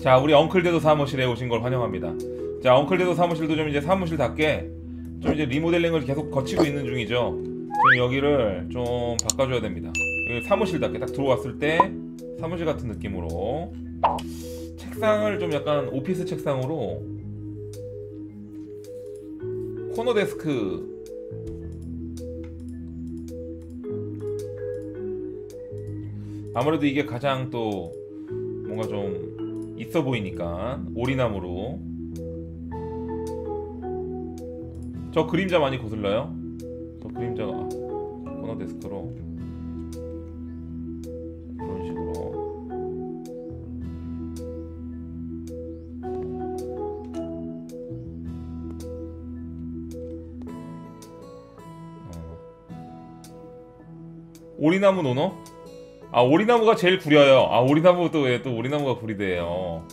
자 우리 엉클데도 사무실에 오신 걸 환영합니다. 자 엉클데도 사무실도 좀 이제 사무실답게 좀 이제 리모델링을 계속 거치고 있는 중이죠. 지금 여기를 좀 바꿔줘야 됩니다. 여기 사무실답게 딱 들어왔을 때 사무실 같은 느낌으로 책상을 좀 약간 오피스 책상으로 코너 데스크 아무래도 이게 가장 또 뭔가 좀 있어 보이니까 오리나무로 저 그림자 많이 거슬러요? 저 그림자가 아, 코너 데스크로 그런 식으로 어. 오리나무 노노? 아 오리나무가 제일 구려요. 아 오리나무도 왜또 오리나무가 구리대요.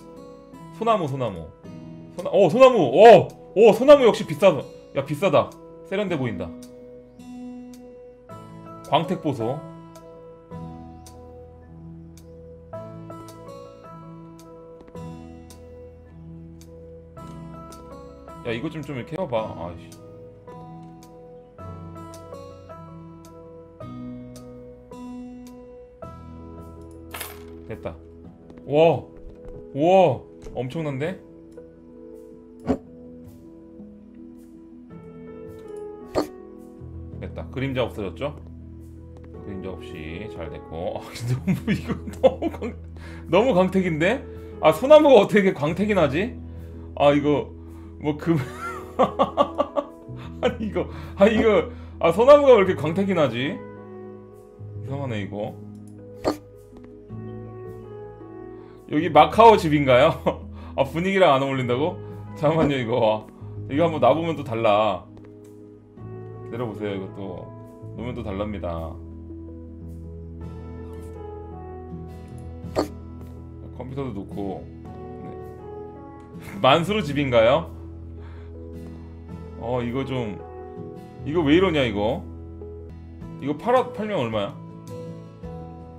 소나무 소나무. 소나 어 소나무. 어. 어 소나무 역시 비싸다. 야 비싸다. 세련돼 보인다. 광택 보소. 야 이거 좀 좀 이렇게 해봐봐. 아이씨. 됐다. 와, 와, 엄청난데? 됐다. 그림자 없어졌죠? 그림자 없이 잘 됐고. 아, 너무 이거 너무 광, 너무 광택인데? 아 소나무가 어떻게 이렇게 광택이 나지? 아 이거 뭐 금. 아니 이거 아 이거 아 소나무가 왜 이렇게 광택이 나지? 이상하네 이거. 여기 마카오 집인가요? 아 분위기랑 안 어울린다고? 잠깐만요 이거 이거 한번 놔보면 또 달라 내려보세요 이것도 놓으면 또 달랍니다 컴퓨터도 놓고 네. 만수르 집인가요? 어 이거 좀 이거 왜 이러냐 이거 이거 팔아 팔면 얼마야?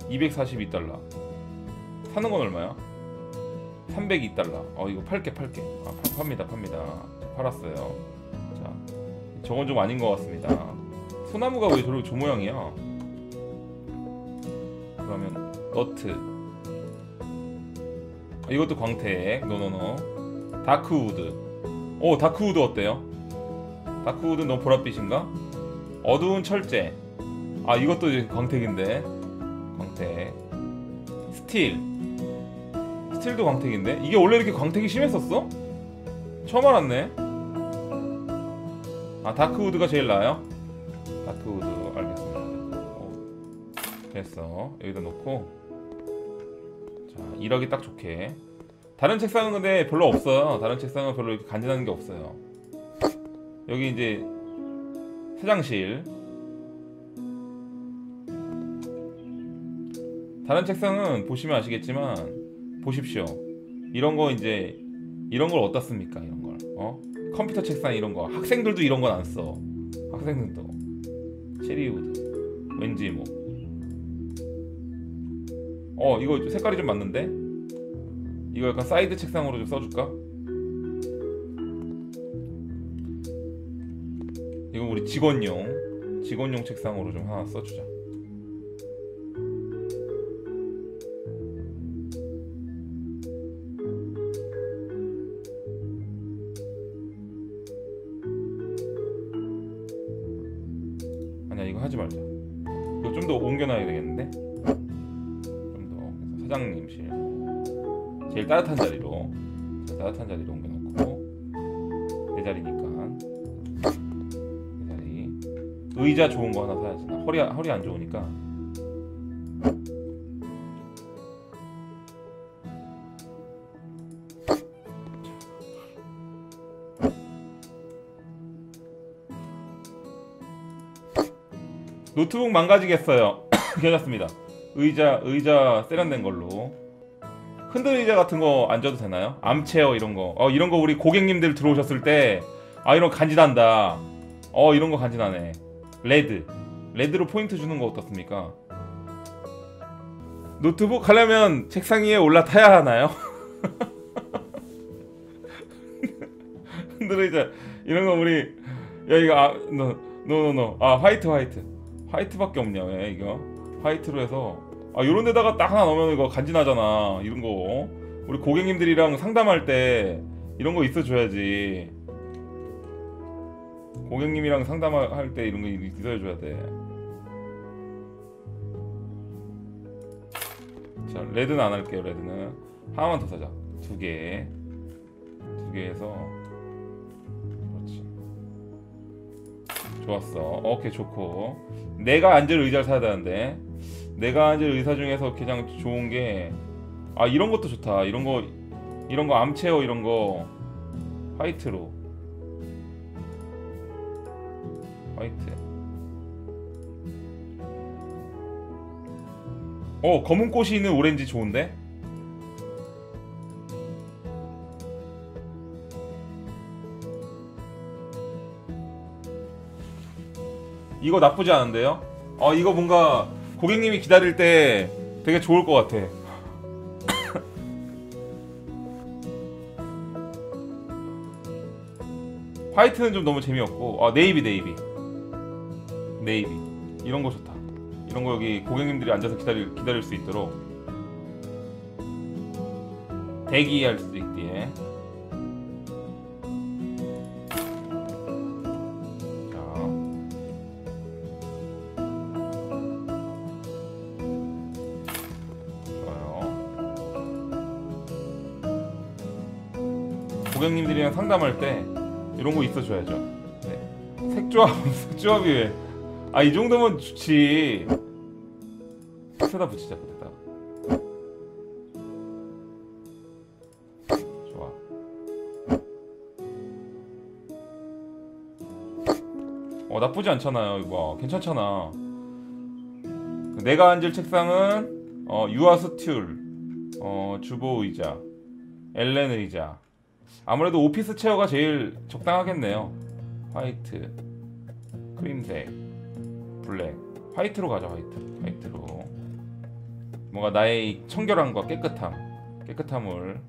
242달러 사는 건 얼마야? 302달러. 어 이거 팔게 팔게. 아 파, 팝니다 팝니다. 팔았어요. 자 저건 좀 아닌 것 같습니다. 소나무가 왜 저렇게 조 모양이야? 그러면 너트. 아, 이것도 광택. 노노노. 다크우드. 오 다크우드 어때요? 다크우드 너무 보랏빛인가? 어두운 철제. 아 이것도 광택인데. 광택. Steel. Steel도 광택인데? 이게 원래 이렇게 광택이 심했었어? 처음 알았네. 아 dark wood가 제일 나아요? 다크우드 알겠습니다. 어, 됐어. 여기다 놓고. 자 일하기 딱 좋게. 다른 책상은 근데 별로 없어요. 다른 책상은 별로 이렇게 간지나는 게 없어요. 여기 이제 화장실. 다른 책상은 보시면 아시겠지만 보십시오. 이런 거 이제 이런 걸 어디다 씁니까? 이런 걸. 어? 컴퓨터 책상 이런 거. 학생들도 이런 건 안 써. 학생들도. Cherry wood. 왠지 뭐. 어, 이거 색깔이 좀 맞는데? 이거 약간 사이드 책상으로 좀 써줄까? 이거 우리 직원용 직원용 책상으로 좀 하나 써주자. 의자 좋은 거 하나 사야지 나 허리 허리 안 좋으니까 노트북 망가지겠어요. 괜찮습니다. 의자 의자 세련된 걸로 흔들 의자 같은 거 앉아도 되나요? 암체어 이런 거. 어 이런 거 우리 고객님들 들어오셨을 때 아 이런 거 간지난다. 어 이런 거 간지나네. Red. Red로 포인트 주는 거 어떻습니까? 노트북 하려면 책상 위에 올라타야 하나요? 근데 이제 이런 거 우리 야 이거 아너너너너. 아 white white. White밖에 없냐 왜 이거? White로 해서. 아 요런 데다가 딱 하나 넣으면 이거 간지나잖아 이런 거. 우리 고객님들이랑 상담할 때 이런 거 있어줘야지. 고객님이랑 상담할 때 이런 거 있어 줘야 돼. 자, 레드는 안 할게요. 레드는 하나만 더 사자. 두 개. 두 개에서 그렇지. 좋았어. 오케이 좋고. 내가 앉을 의자를 사야 되는데 내가 앉을 의사 중에서 가장 좋은 게 아 이런 것도 좋다. 이런 거 이런 거 암체어 이런 거 화이트로 화이트 어 검은 꽃이 있는 오렌지 좋은데? 이거 나쁘지 않은데요? 어 이거 뭔가 고객님이 기다릴 때 되게 좋을 것 같아 white는 좀 너무 재미없고 아 navy navy navy. 이런 거 좋다. 이런 거 여기 고객님들이 앉아서 기다릴, 기다릴 수 있도록 대기할 자. 좋아요. 고객님들이랑 상담할 때 이런 거 있어줘야죠. 네. 색조합 색조합이 왜 아 이 정도면 좋지. 끝에다 붙이자 끝에다. 좋아. 어 나쁘지 않잖아요 이거 괜찮잖아. 내가 앉을 책상은 어 유아 stool 어 주보 의자 엘렌 의자. 아무래도 office chair가 제일 적당하겠네요. White 크림색 black. White로 가자 white. White로. 뭔가 나의 청결함과 깨끗함. 깨끗함을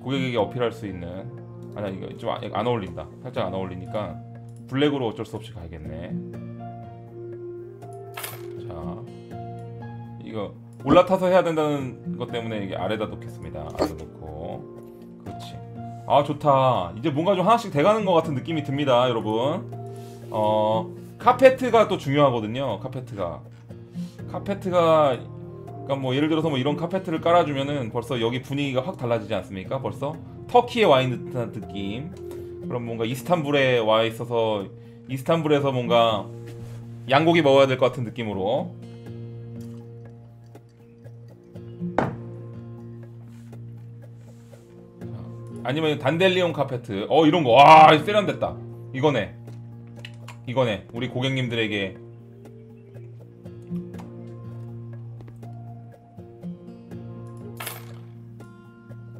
고객에게 어필할 수 있는. 아니 이거 좀 안 어울린다. 살짝 안 어울리니까 블랙으로 어쩔 수 없이 가야겠네. 자 이거 올라타서 해야 된다는 것 때문에 이게 아래다 놓겠습니다. 아래 놓고. 그렇지. 아 좋다. 이제 뭔가 좀 하나씩 돼가는 것 같은 느낌이 듭니다 여러분. 어 카페트가 또 중요하거든요. 카페트가 카페트가 그러니까 뭐 예를 들어서 뭐 이런 카페트를 깔아주면은 벌써 여기 분위기가 확 달라지지 않습니까? 벌써 터키에 와 있는 듯한 느낌. 그럼 뭔가 이스탄불에 와 있어서 이스탄불에서 뭔가 양고기 먹어야 될 것 같은 느낌으로. 아니면 단델리온 카페트. 어 이런 거. 와 세련됐다. 이거네. 이거네. 우리 고객님들에게.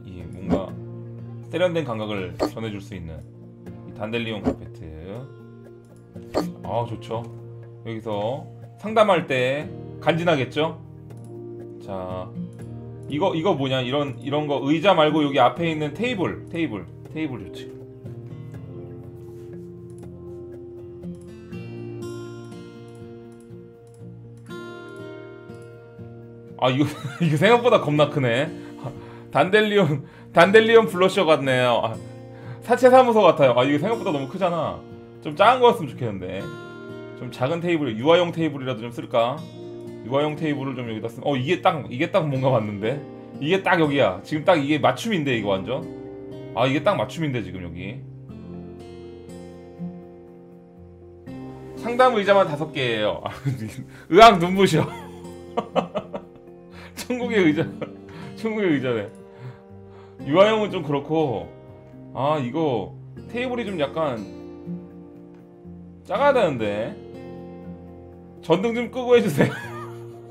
이 뭔가 세련된 감각을 전해줄 수 있는 이 단델리온 카페트. 아 좋죠. 여기서 상담할 때 간지나겠죠? 자 이거 이거 뭐냐? 이런 이런 거 의자 말고 여기 앞에 있는 테이블 테이블 테이블 좋지 아 이거 이거 생각보다 겁나 크네. 단델리온 단델리온 블러셔 같네요. 아, 사채 사무소 같아요. 아 이거 생각보다 너무 크잖아. 좀 작은 거였으면 좋겠는데. 좀 작은 테이블 유아용 테이블이라도 좀 쓸까? 유아용 테이블을 좀 여기다 쓰. 어 이게 딱 이게 딱 뭔가 맞는데. 이게 딱 여기야. 지금 딱 이게 맞춤인데 이거 완전. 아 이게 딱 맞춤인데 지금 여기. 상담 의자만 다섯 개예요. 의학 눈부셔. 천국의 의자 천국의 의자네. 유아형은 좀 그렇고 아 이거 테이블이 좀 약간 작아야 되는데. 전등 좀 끄고 해주세요.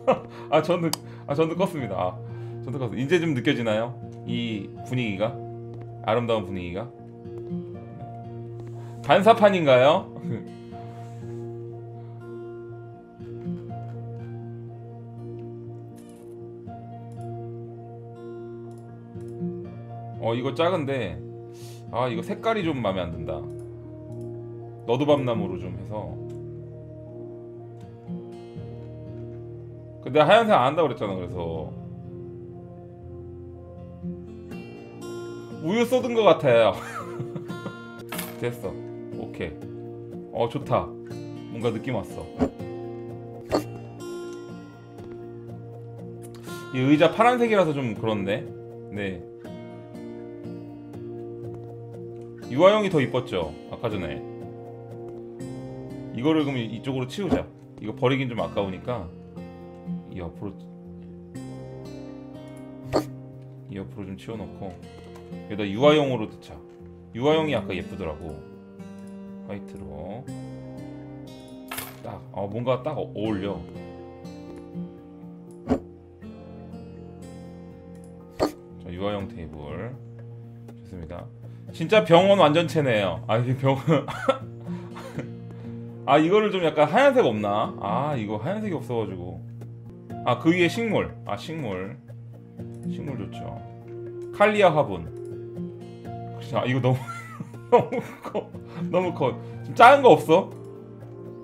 아 전등 아 전등 껐습니다. 아, 전등 껐어 이제 좀 느껴지나요? 이 분위기가? 아름다운 분위기가? 반사판인가요 어 이거 작은데 아 이거 색깔이 좀 마음에 안 든다. 너드밤나무로 좀 해서. 근데 하얀색 안 한다고 그랬잖아. 그래서 우유 쏟은 것 같아요. 됐어. 오케이. 어 좋다. 뭔가 느낌 왔어. 이 의자 파란색이라서 좀 그런데. 네. 유아형이 더 이뻤죠. 아까 전에. 이거를 그럼 이쪽으로 치우자. 이거 버리긴 좀 아까우니까 이 옆으로 이 옆으로 좀 치워놓고 여기다 유아용으로 넣자. 유아용이 아까 예쁘더라고. 화이트로 딱. 어 뭔가 딱 어- 어울려. 진짜 병원 완전체네요. 아 이게 병원. 아 이거를 좀 약간 하얀색 없나? 아 이거 하얀색이 없어가지고. 아 그 위에 식물. 아 식물. 식물 좋죠. 칼리아 화분. 자 이거 너무 너무 커. 너무 커. 좀 작은 거 없어?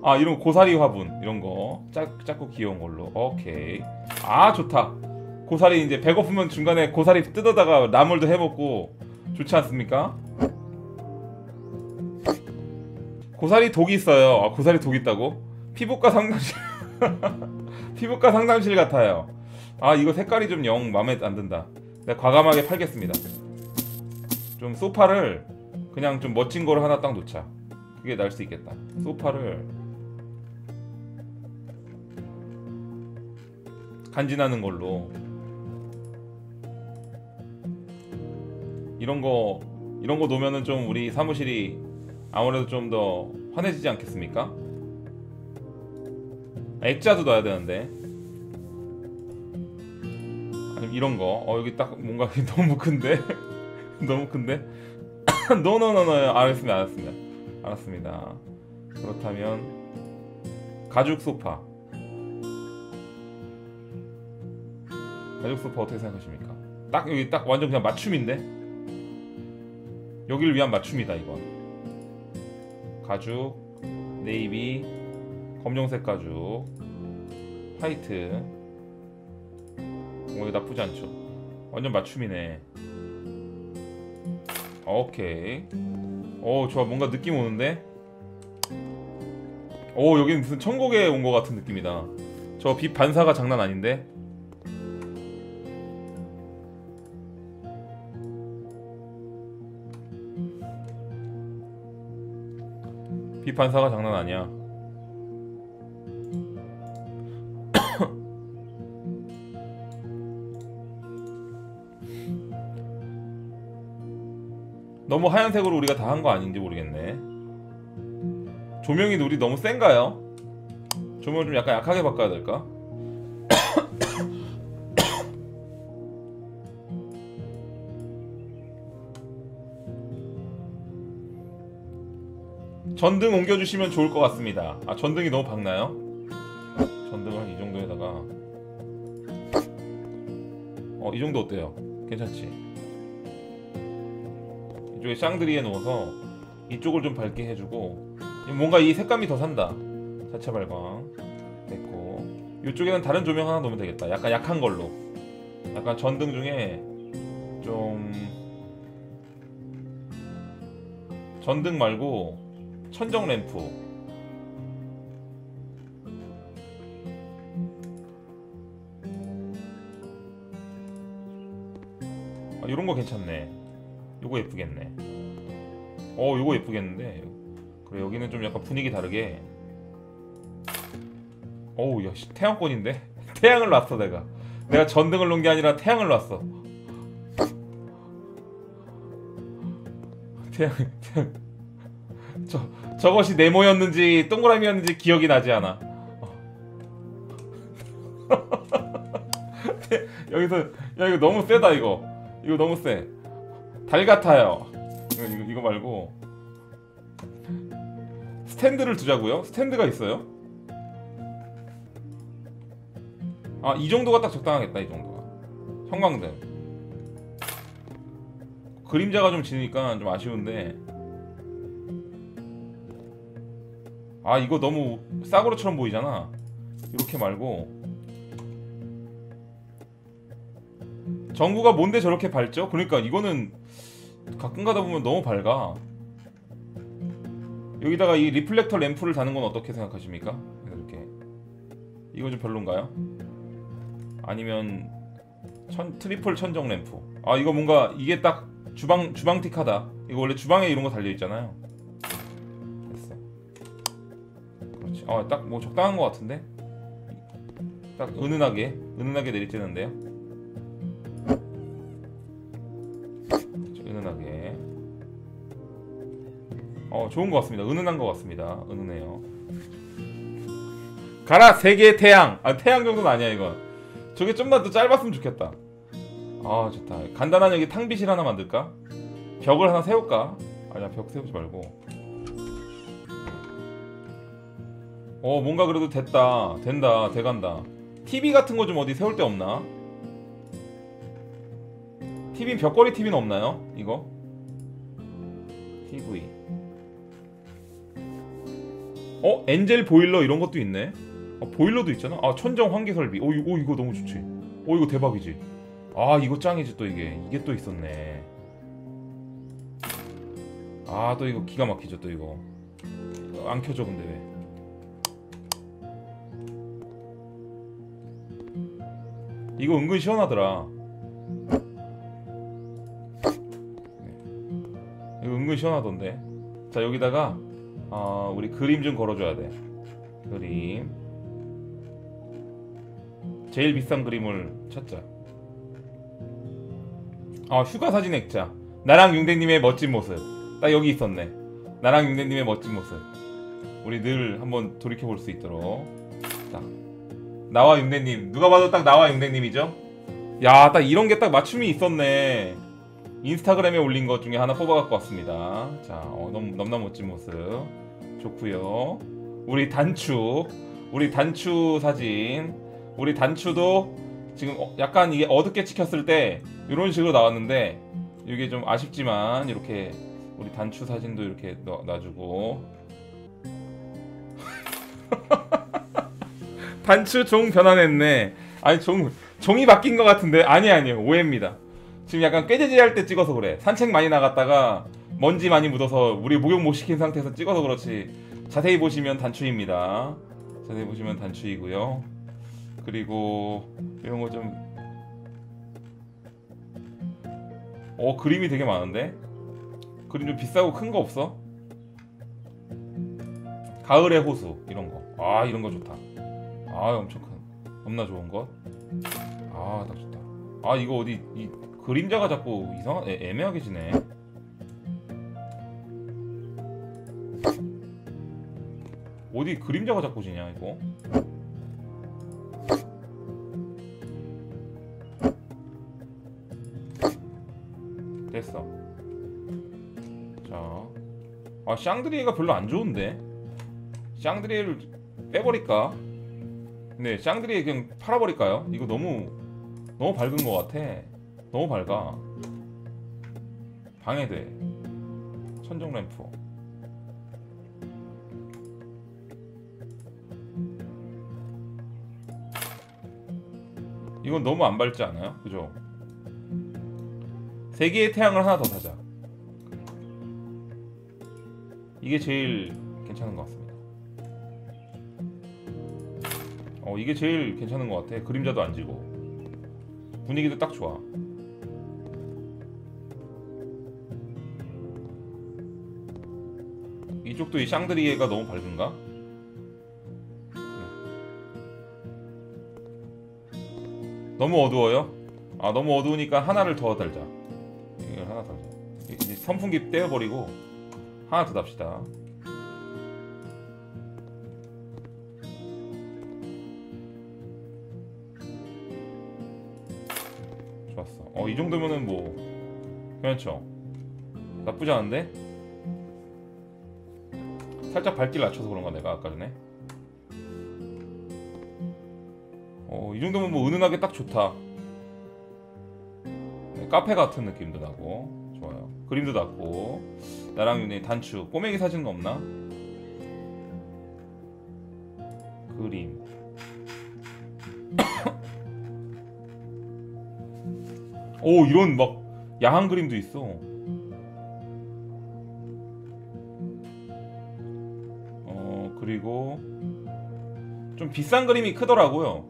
아 이런 고사리 화분 이런 거 작, 작고 귀여운 걸로 오케이 아 좋다 고사리 이제 배고프면 중간에 고사리 뜯어다가 나물도 해먹고 좋지 않습니까? 고사리 독이 있어요. 아 고사리 독 있다고? 피부과 상담실. 피부과 상담실 같아요. 아 이거 색깔이 좀 영 마음에 안 든다. 내가 과감하게 팔겠습니다. 좀 소파를 그냥 좀 멋진 거를 하나 딱 놓자. 그게 날 수 있겠다. 소파를 간지나는 걸로 이런 거 이런 거 놓으면은 좀 우리 사무실이 아무래도 좀 더 환해지지 않겠습니까? 아, 액자도 넣어야 되는데. 아니면 이런 거. 어 여기 딱 뭔가 너무 큰데? 너무 큰데? No no no no 알았습니다 알았습니다. 알았습니다. 그렇다면 가죽 소파. 가죽 소파 어떻게 생각하십니까? 딱 여기 딱 완전 그냥 맞춤인데 여기를 위한 맞춤이다 이건. 가죽 네이비 검정색 가죽 화이트. 어, 이거 나쁘지 않죠. 완전 맞춤이네. 오케이. 오 좋아. 뭔가 느낌 오는데? 오 여기는 무슨 천국에 온 것 같은 느낌이다. 저 빛 반사가 장난 아닌데 빛 반사가 장난 아니야. 너무 하얀색으로 우리가 다 한 거 아닌지 모르겠네. 조명이 우리 너무 센가요? 조명을 좀 약간 약하게 바꿔야 될까? 전등 옮겨주시면 좋을 것 같습니다. 아 전등이 너무 밝나요? 전등을 한 이 정도에다가 어 이 정도 어때요? 괜찮지? 이쪽에 샹드리에 넣어서 이쪽을 좀 밝게 해주고 뭔가 이 색감이 더 산다. 자체 발광 됐고 이쪽에는 다른 조명 하나 넣으면 되겠다. 약간 약한 걸로. 약간 전등 중에 좀 전등 말고 천정 램프. 아, 이런 거 괜찮네. 요거 예쁘겠네. 어 요거 예쁘겠는데? 그래 여기는 좀 약간 분위기 다르게. 어우 야 씨, 태양권인데? 태양을 놨어 내가. 내가 전등을 놓은 게 아니라 태양을 놨어. 태양 태양 저 저것이 네모였는지 동그라미였는지 기억이 나지 않아. 어. 여기서 야 이거 너무 세다 이거. 이거 너무 세. 달 같아요. 이거 이거, 이거 말고 스탠드를 두자고요. 스탠드가 있어요? 아 이 정도가 딱 적당하겠다 이 정도가. 형광등. 그림자가 좀 지니까 좀 아쉬운데 아 이거 너무 싸구려처럼 보이잖아. 이렇게 말고. 전구가 뭔데 저렇게 밝죠? 그러니까 이거는 가끔 가다 보면 너무 밝아. 여기다가 이 리플렉터 램프를 다는 건 어떻게 생각하십니까? 이렇게. 이거 좀 별론가요? 아니면 천, triple 천정 램프. 아 이거 뭔가 이게 딱 주방 주방틱하다. 이거 원래 주방에 이런 거 달려 있잖아요 아, 어, 딱 뭐 적당한 것 같은데? 딱 은은하게 은은하게 내리쬐는데요? 그렇죠, 은은하게. 어 좋은 것 같습니다. 은은한 것 같습니다. 은은해요. 가라 세계의 태양. 아 태양 정도는 아니야 이건. 저게 좀만 더 짧았으면 좋겠다. 아 좋다. 간단한 여기 탕비실 하나 만들까? 벽을 하나 세울까? 아니야 벽 세우지 말고. 어 뭔가 그래도 됐다. 된다. 돼간다. TV 같은 거 좀 어디 세울 데 없나? TV 벽걸이 TV는 없나요? 이거? TV 어? 엔젤 보일러 이런 것도 있네? 어, 보일러도 있잖아? 아 천정 환기 설비. 오, 이- 오 이거 너무 좋지. 오 이거 대박이지. 아 이거 짱이지 또 이게. 이게 또 있었네. 아 또 이거 기가 막히죠 또 이거. 어, 안 켜져 근데. 왜 이거 은근 시원하더라. 네. 이거 은근 시원하던데. 자 여기다가 어, 우리 그림 좀 걸어줘야 돼. 그림. 제일 비싼 그림을 찾자. 아 휴가 사진 액자. 나랑 융대님의 멋진 모습. 딱 여기 있었네. 나랑 융대님의 멋진 모습. 우리 늘 한번 돌이켜 볼 수 있도록. 딱 나와 융대님. 누가 봐도 딱 나와 융대님이죠? 야 딱 이런 게 딱 맞춤이 있었네. 인스타그램에 올린 것 중에 하나 뽑아 갖고 왔습니다. 자 어, 너무 너무나 멋진 모습. 좋고요. 우리 단추. 우리 단추 사진. 우리 단추도 지금 어, 약간 이게 어둡게 찍혔을 때 이런 식으로 나왔는데 이게 좀 아쉽지만 이렇게 우리 단추 사진도 이렇게 넣, 놔주고 단추 종 변환했네. 아니 종 종이 바뀐 것 같은데. 아니 아니요. 오해입니다. 지금 약간 꾀재재 할 때 찍어서 그래. 산책 많이 나갔다가 먼지 많이 묻어서 우리 목욕 못 시킨 상태에서 찍어서 그렇지. 자세히 보시면 단추입니다. 자세히 보시면 단추이고요. 그리고 이런 거 좀 어 그림이 되게 많은데? 그림 좀 비싸고 큰 거 없어? 가을의 호수 이런 거아 이런 거 좋다 아 엄청 큰 겁나 좋은 것아딱 좋다 아 이거 어디 이 그림자가 자꾸 이상 애, 애매하게 지네 어디 그림자가 자꾸 지냐 이거 됐어. 자, 아 샹드리에가 별로 안 좋은데. 샹드리에를 빼버릴까? 네, 샹드리에 그냥 팔아버릴까요? 이거 너무 너무 밝은 것 같아. 너무 밝아. 방해돼. 천정 램프. 이건 너무 안 밝지 않아요? 그죠? 세 개의 태양을 하나 더 사자. 이게 제일 괜찮은 것 같습니다. 어, 이게 제일 괜찮은 것 같아. 그림자도 안 지고 분위기도 딱 좋아. 이쪽도 이 샹드리에가 너무 밝은가? 너무 어두워요? 아 너무 어두우니까 하나를 더 달자. 이걸 하나 더. 이제 선풍기 떼어버리고 하나 더 답시다. 어. 어이 정도면은 뭐 괜찮죠. 나쁘지 않은데? 살짝 밝기를 낮춰서 그런가 내가 아까 전에. 어 이 정도면 뭐 은은하게 딱 좋다. 네, 카페 같은 느낌도 나고 좋아요. 그림도 났고 나랑 윤희 단추 꼬맹이 사진 거 없나? 오 이런 막 야한 그림도 있어. 어 그리고 좀 비싼 그림이 크더라고요.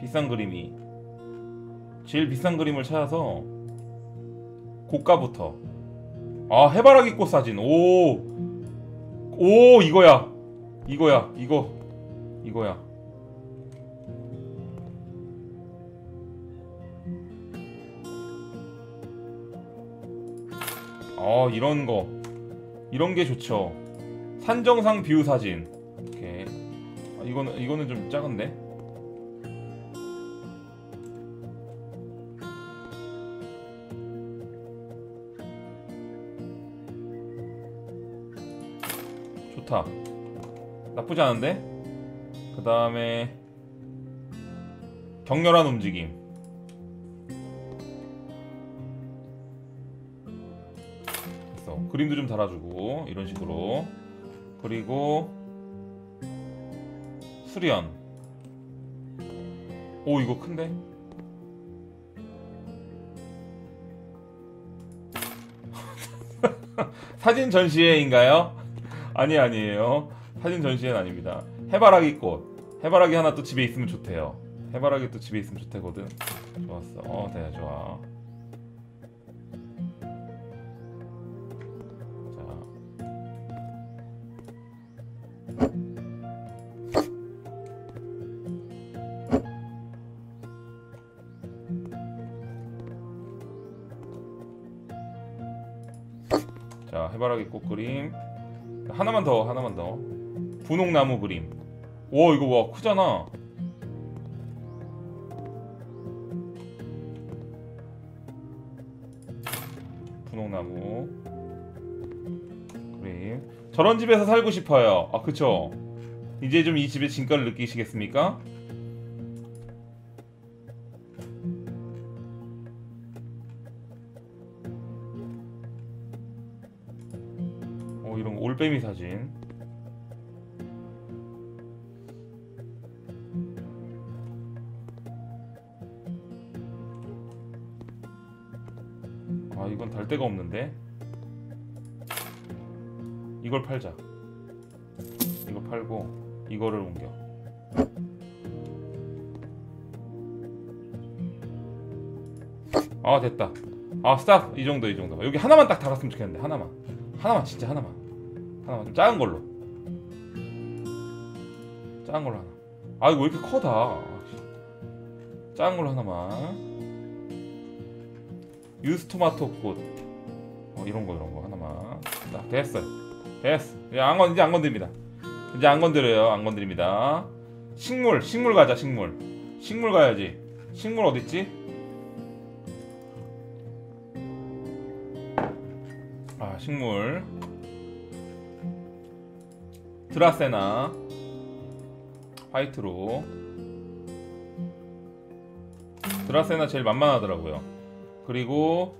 비싼 그림이. 제일 비싼 그림을 찾아서 고가부터. 아 해바라기 꽃 사진. 오오 이거야. 이거야. 이거. 이거야 아 이런 거. 이런 게 좋죠. 산정상 view 사진. 오케이 아, 이거는 이거는 좀 작은데? 좋다. 나쁘지 않은데? 그 다음에 격렬한 움직임 그림도 좀 달아주고 이런 식으로. 그리고 수련 오 이거 큰데? 사진 전시회인가요? 아니 아니에요. 사진 전시회는 아닙니다. 해바라기 꽃. 해바라기 하나 또 집에 있으면 좋대요. 해바라기 또 집에 있으면 좋대거든. 좋았어. 어 대야 좋아 그림. 하나만 더 하나만 더. 분홍나무 그림. 와 이거 와 크잖아. 분홍나무 그림. 저런 집에서 살고 싶어요. 아 그쵸? 이제 좀 이 집의 진가를 느끼시겠습니까? 올빼미 사진. 아 이건 달 데가 없는데? 이걸 팔자. 이거 팔고 이거를 옮겨. 아 됐다. 아 스탑. 이 정도 이 정도 여기 하나만 딱 달았으면 좋겠는데 하나만. 하나만 진짜 하나만 하나만 좀 작은 걸로. 작은 걸로 하나. 아 이거 왜 이렇게 커다. 작은 걸로 하나만. 유스토마토 꽃. 어, 이런 거 이런 거 하나만. 자 됐어요. 됐어. 이제 안, 건, 이제 안 건드립니다. 이제 안 건드려요. 안 건드립니다. 식물 식물 가자 식물. 식물 가야지. 식물 어딨지? 아 식물 드라세나 화이트로. 드라세나 제일 만만하더라고요. 그리고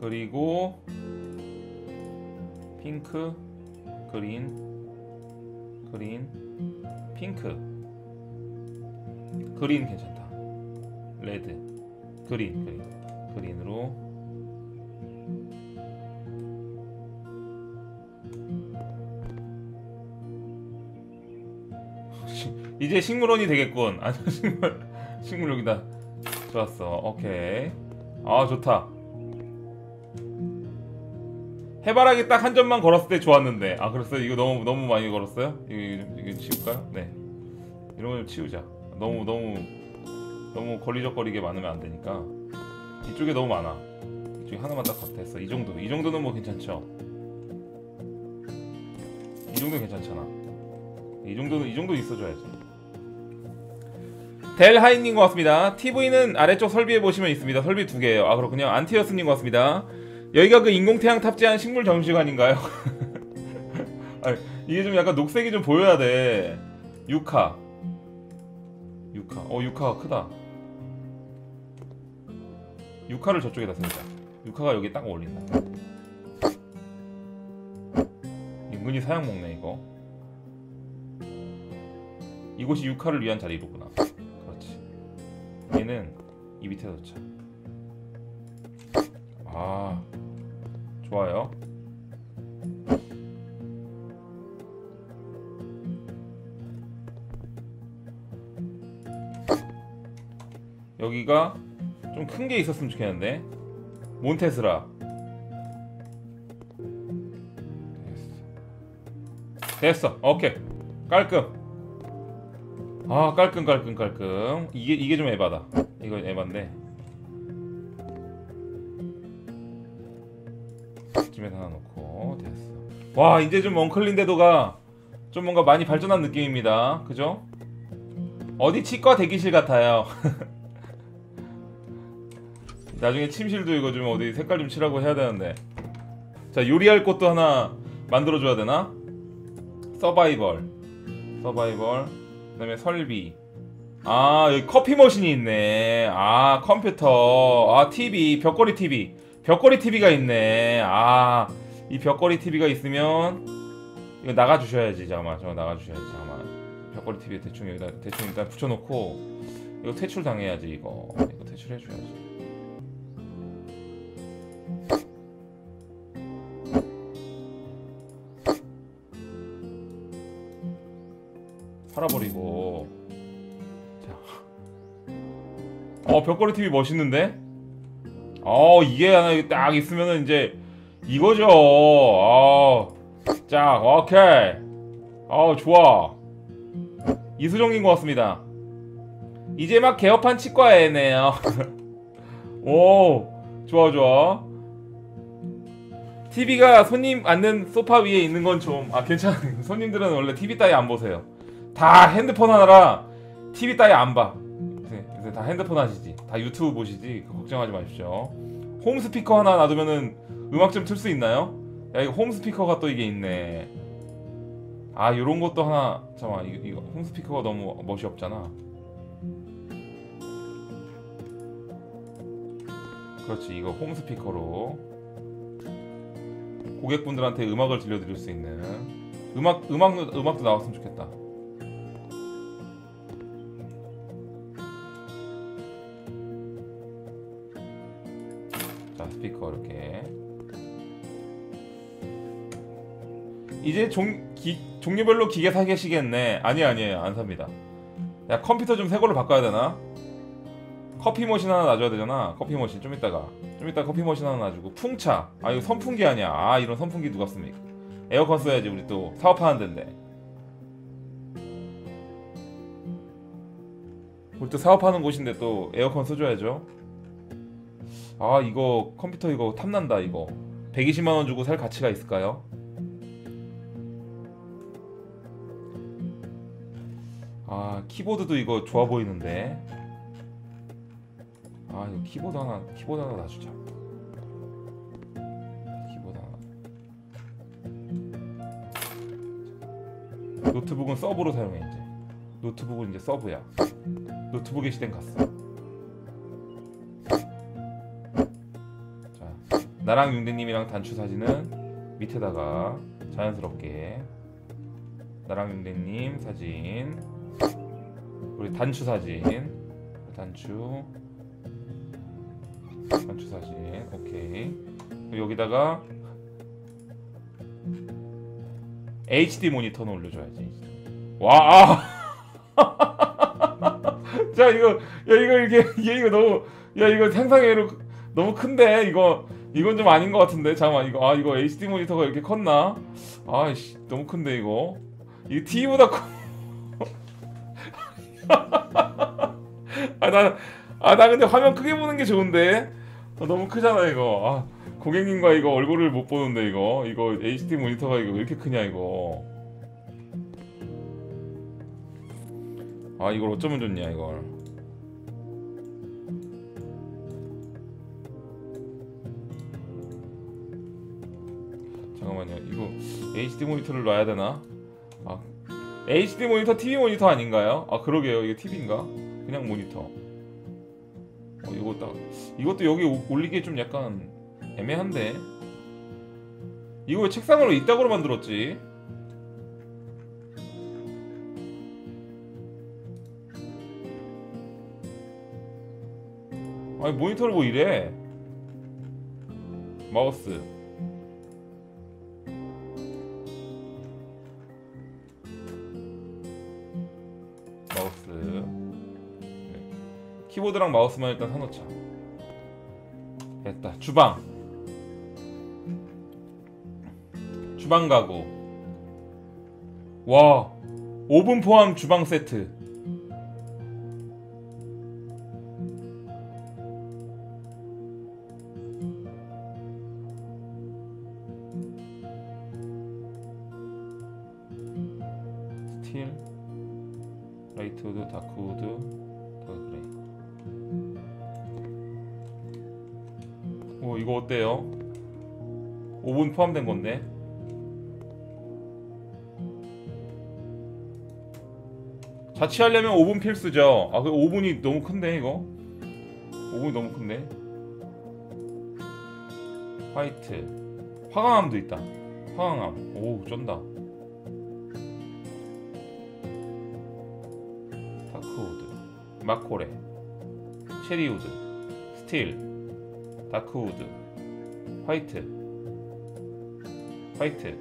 그리고 핑크 green green 핑크. Green 괜찮다. Red. Green green. Green으로 이제 식물원이 되겠군. 아니 식물 식물 여기다. 좋았어. 오케이. 아 좋다. 해바라기 딱 한 점만 걸었을 때 좋았는데. 아 그랬어요? 이거 너무 너무 많이 걸었어요? 이거 이거, 좀- 이거 치울까요? 네. 이런 거 좀 치우자. 너무 너무 너무 걸리적거리게 많으면 안 되니까. 이쪽에 너무 많아. 이쪽에 하나만 딱 됐어. 이 정도. 이 정도는 뭐 괜찮죠? 이 정도 는 괜찮잖아. 이 정도는 이 정도 있어줘야지 델 하이님 것 같습니다 TV는 아래쪽 설비에 보시면 있습니다 설비 두 개예요 아 그렇군요 안티어스님 것 같습니다 여기가 그 인공태양 탑재한 식물 전시관인가요? 아니, 이게 좀 약간 녹색이 좀 보여야 돼. 유카. 유카. 어, 유카가 크다. 6화를 저쪽에다 세우자 6화가 여기 딱 어울린다 은근히 사양 먹네 이거 이곳이 6화를 위한 자리로구나 얘는 이 밑에 넣자. 아 좋아요. 여기가 좀 큰 게 있었으면 좋겠는데. 몬테스라. 됐어. 됐어. 오케이. 깔끔 아 깔끔 깔끔 깔끔. 이게 이게 좀 에바다. 이거 에바인데. 쯤에 하나 놓고 됐어. 와 이제 좀 엉클린 데도가 좀 뭔가 많이 발전한 느낌입니다. 그죠? 어디 치과 대기실 같아요. 나중에 침실도 이거 좀 어디 색깔 좀 칠하고 해야 되는데. 자 요리할 곳도 하나 만들어줘야 되나? 서바이벌. 서바이벌 그 다음에 설비. 아 여기 커피 머신이 있네. 아 컴퓨터. 아 TV 벽걸이 TV 벽걸이 TV가 있네. 아 이 벽걸이 TV가 있으면 이거 나가 주셔야지 잠깐만. 저거 나가 주셔야지 잠깐만. 벽걸이 TV 대충 여기다 대충 일단 붙여놓고 이거 퇴출 당해야지 이거. 이거 퇴출해줘야지 팔아버리고. 자. 어 벽걸이 TV 멋있는데? 어 이게 하나 딱 있으면은 이제 이거죠. 어. 자 오케이. 어 좋아. 이수정인 것 같습니다. 이제 막 개업한 치과에네요. 오 좋아 좋아. TV가 손님 앉는 소파 위에 있는 건 좀 아 괜찮아 손님들은 원래 TV 따위 안 보세요 다 핸드폰 하나라 TV 따위 안 봐. 요새 다 핸드폰 하시지. 다 유튜브 보시지. 걱정하지 마십시오. 홈 스피커 하나 놔두면은 음악 좀 틀 수 있나요? 야 이거 홈 스피커가 또 이게 있네. 아 요런 것도 하나 잠깐만 이거, 이거 홈 스피커가 너무 멋이 없잖아. 그렇지 이거 홈 스피커로 고객분들한테 음악을 들려드릴 수 있는 음악 음악 음악도 나왔으면 좋겠다. 자 스피커 이렇게. 이제 종, 기, 종류별로 기계 사계시겠네. 아니 아니에요 안 삽니다. 야 컴퓨터 좀 새 걸로 바꿔야 되나? 커피 머신 하나 놔줘야 되잖아. 커피 머신 좀 이따가. 좀 이따 커피 머신 하나 놔주고. 풍차. 아 이거 선풍기 아니야. 아 이런 선풍기 누가 씁니까? 에어컨 써야지 우리 또. 사업하는 데인데. 우리 또 사업하는 곳인데 또 에어컨 써줘야죠 아 이거 컴퓨터 이거 탐난다 이거. 120만원 주고 살 가치가 있을까요? 아 키보드도 이거 좋아 보이는데. 아 이거 키보드 하나 키보드 하나 놔주자. 키보드 하나. 노트북은 sub로 사용해 이제. 노트북은 이제 sub야. 노트북의 시대는 갔어 나랑 융대님이랑 단추 사진은 밑에다가 자연스럽게 나랑 융대님 사진 우리 단추 사진 단추 단추 사진 오케이. 여기다가 HD 모니터는 올려줘야지. 와! 아. 자 이거 야 이거 이게 얘 이거 너무 야 이거 상상외로 너무 큰데 이거 이건 좀 아닌 것 같은데. 잠깐만 이거 아 이거 HD 모니터가 이렇게 컸나? 아이씨 너무 큰데 이거. 이거 TV보다 커. 아나 아, 나 근데 화면 크게 보는 게 좋은데. 아, 너무 크잖아 이거. 아, 고객님과 이거 얼굴을 못 보는데 이거. 이거 HD 모니터가 이거 왜 이렇게 크냐 이거. 아 이걸 어쩌면 좋냐 이걸 잠깐만요. 이거 HD 모니터를 놔야 되나? 아 HD 모니터 TV 모니터 아닌가요? 아 그러게요. 이게 TV인가? 그냥 모니터. 어, 이거 딱 이것도 여기 오- 올리기 좀 약간 애매한데. 이거 왜 책상으로 이따구로 만들었지? 아니 모니터를 뭐 이래? 마우스 키보드랑 마우스만 일단 사놓자. 됐다. 주방. 주방 가구. 와 오븐 포함 주방 세트 포함된 건데. 자취하려면 오븐 필수죠. 아그 오븐이 너무 큰데 이거? 오븐이 너무 큰데. White. 화강암도 있다. 화강암. 오 쩐다. Dark wood. Makore cherry wood. Steel. Dark wood. White white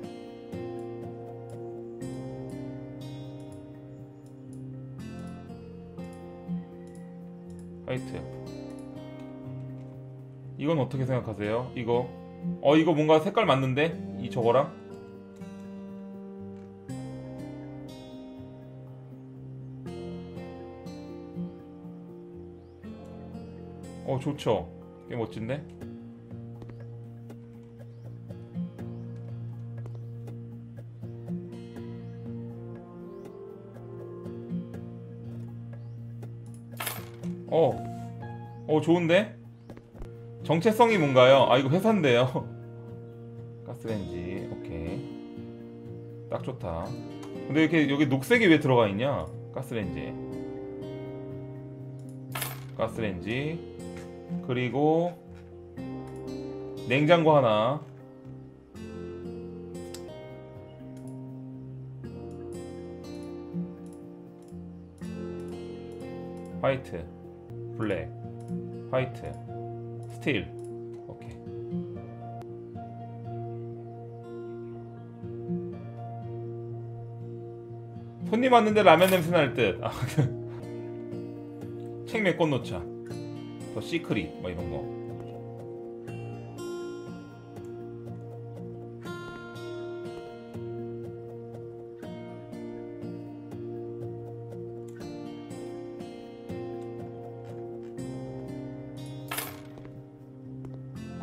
white 이건 어떻게 생각하세요? 이거 어 이거 뭔가 색깔 맞는데? 이 저거랑? 어 좋죠 꽤 멋진데? 어, 어 좋은데? 정체성이 뭔가요? 아 이거 회사인데요. 가스레인지, 오케이. 딱 좋다. 근데 이렇게 여기 녹색이 왜 들어가 있냐? 가스레인지. 가스레인지. 그리고 냉장고 하나. 화이트, 블랙, 화이트, 스틸. 오케이. 손님 왔는데 라면 냄새 날 듯. 아, 책 몇 권 놓자. 더 시크릿 뭐 이런 거.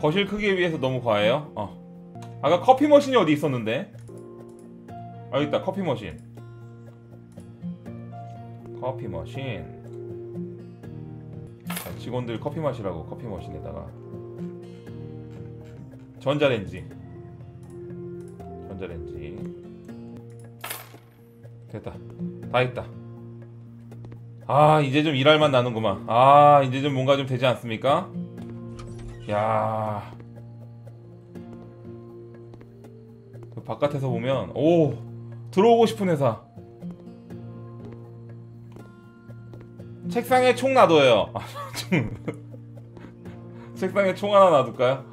거실 크기에 비해서 너무 과해요? 어. 아까 커피 머신이 어디 있었는데? 아 여기 있다 커피 머신. 커피 머신. 자, 직원들 커피 마시라고 커피 머신에다가 전자레인지. 전자레인지. 됐다. 다 있다. 아 이제 좀 일할 만 나는구만. 아 이제 좀 뭔가 좀 되지 않습니까? 야. 그 바깥에서 보면 오 들어오고 싶은 회사. 책상에 총 놔둬요. 아, 총. 책상에 총 하나 놔둘까요?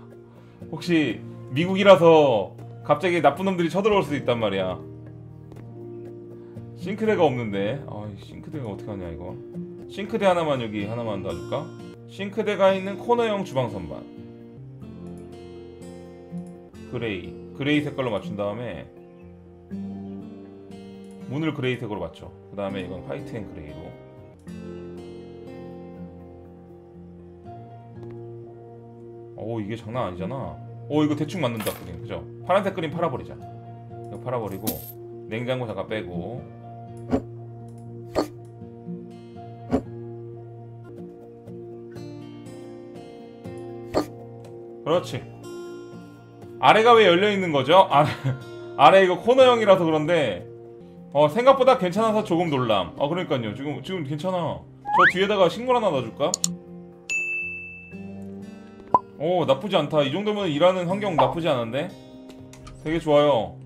혹시 미국이라서 갑자기 나쁜 놈들이 쳐들어올 수도 있단 말이야. 싱크대가 없는데. 아, 이 싱크대가 어떻게 하냐 이거. 싱크대 하나만 여기 하나만 놔줄까? 싱크대가 있는 코너형 주방 선반. gray. gray 색깔로 맞춘 다음에 문을 gray 색으로 맞춰. 그 다음에 이건 white and gray로. 오 이게 장난 아니잖아. 오 이거 대충 맞는다 그림 그죠? 파란색 그림 팔아버리자. 이거 팔아버리고 냉장고 잠깐 빼고. 그렇지. 아래가 왜 열려 있는 거죠? 아래, 아래 이거 코너형이라서 그런데 어 생각보다 괜찮아서 조금 놀람. 아 그러니까요. 지금 지금 괜찮아. 저 뒤에다가 식물 하나 놔줄까? 오 나쁘지 않다 이 정도면 일하는 환경 나쁘지 않은데 되게 좋아요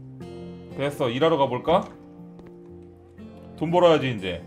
됐어 일하러 가볼까? 돈 벌어야지 이제